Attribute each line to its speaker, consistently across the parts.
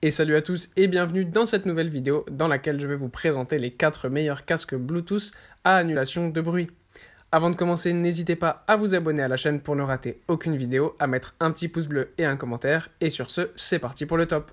Speaker 1: Et salut à tous et bienvenue dans cette nouvelle vidéo dans laquelle je vais vous présenter les 4 meilleurs casques Bluetooth à annulation de bruit. Avant de commencer, n'hésitez pas à vous abonner à la chaîne pour ne rater aucune vidéo, à mettre un petit pouce bleu et un commentaire, et sur ce, c'est parti pour le top.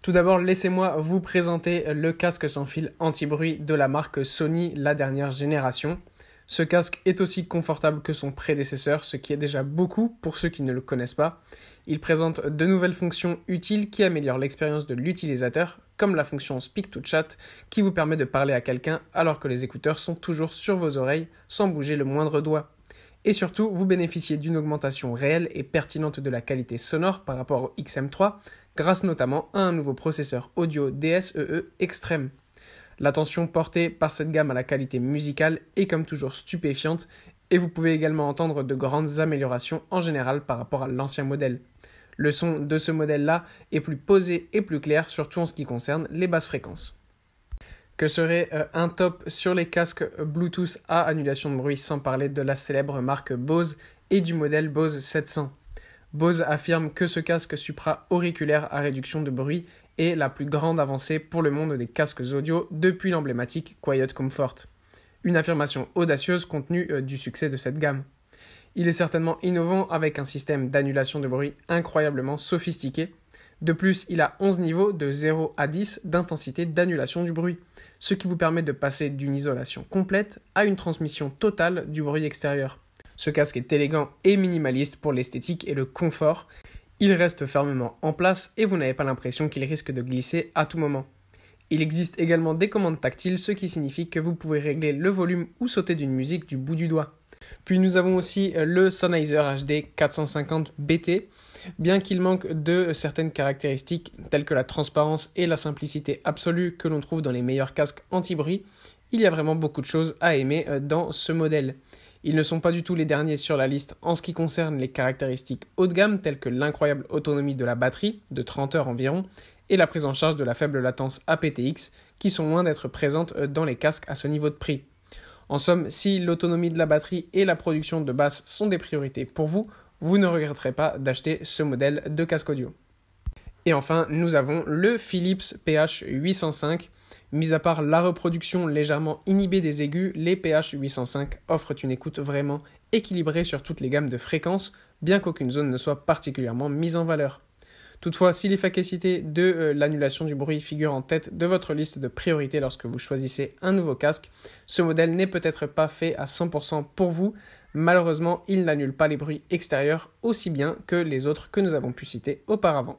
Speaker 1: Tout d'abord, laissez-moi vous présenter le casque sans fil anti-bruit de la marque Sony la dernière génération. Ce casque est aussi confortable que son prédécesseur, ce qui est déjà beaucoup pour ceux qui ne le connaissent pas. Il présente de nouvelles fonctions utiles qui améliorent l'expérience de l'utilisateur, comme la fonction Speak to Chat qui vous permet de parler à quelqu'un alors que les écouteurs sont toujours sur vos oreilles sans bouger le moindre doigt. Et surtout, vous bénéficiez d'une augmentation réelle et pertinente de la qualité sonore par rapport au XM3, grâce notamment à un nouveau processeur audio DSEE e extrême. L'attention portée par cette gamme à la qualité musicale est comme toujours stupéfiante et vous pouvez également entendre de grandes améliorations en général par rapport à l'ancien modèle. Le son de ce modèle-là est plus posé et plus clair, surtout en ce qui concerne les basses fréquences. Que serait euh, un top sur les casques Bluetooth à annulation de bruit sans parler de la célèbre marque Bose et du modèle Bose 700 Bose affirme que ce casque supra-auriculaire à réduction de bruit est la plus grande avancée pour le monde des casques audio depuis l'emblématique Quiet Comfort. Une affirmation audacieuse compte tenu euh, du succès de cette gamme. Il est certainement innovant avec un système d'annulation de bruit incroyablement sophistiqué. De plus, il a 11 niveaux de 0 à 10 d'intensité d'annulation du bruit, ce qui vous permet de passer d'une isolation complète à une transmission totale du bruit extérieur. Ce casque est élégant et minimaliste pour l'esthétique et le confort, il reste fermement en place et vous n'avez pas l'impression qu'il risque de glisser à tout moment. Il existe également des commandes tactiles, ce qui signifie que vous pouvez régler le volume ou sauter d'une musique du bout du doigt. Puis nous avons aussi euh, le Sennheiser HD 450 BT. Bien qu'il manque de certaines caractéristiques telles que la transparence et la simplicité absolue que l'on trouve dans les meilleurs casques anti-bruit, il y a vraiment beaucoup de choses à aimer euh, dans ce modèle. Ils ne sont pas du tout les derniers sur la liste en ce qui concerne les caractéristiques haut de gamme telles que l'incroyable autonomie de la batterie, de 30 heures environ, et la prise en charge de la faible latence aptX, qui sont loin d'être présentes euh, dans les casques à ce niveau de prix. En somme, si l'autonomie de la batterie et la production de basse sont des priorités pour vous, vous ne regretterez pas d'acheter ce modèle de casque audio. Et enfin, nous avons le Philips PH805 Mis à part la reproduction légèrement inhibée des aigus, les PH805 offrent une écoute vraiment équilibrée sur toutes les gammes de fréquences, bien qu'aucune zone ne soit particulièrement mise en valeur. Toutefois, si l'efficacité de euh, l'annulation du bruit figure en tête de votre liste de priorités lorsque vous choisissez un nouveau casque, ce modèle n'est peut-être pas fait à 100% pour vous. Malheureusement, il n'annule pas les bruits extérieurs aussi bien que les autres que nous avons pu citer auparavant.